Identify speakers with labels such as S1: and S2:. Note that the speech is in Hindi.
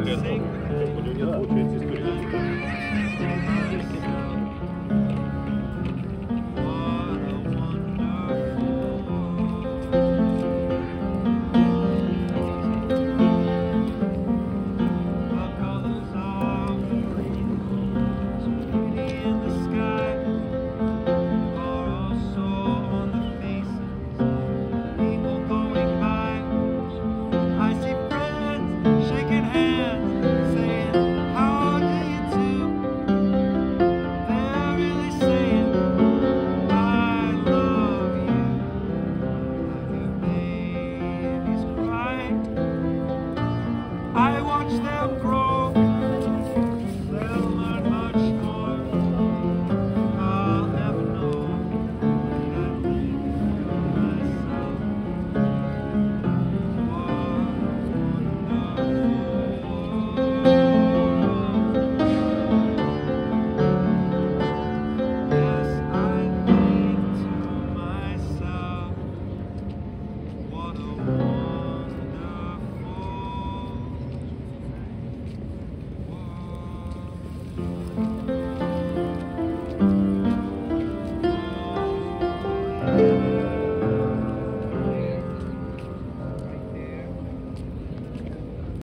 S1: более сложно.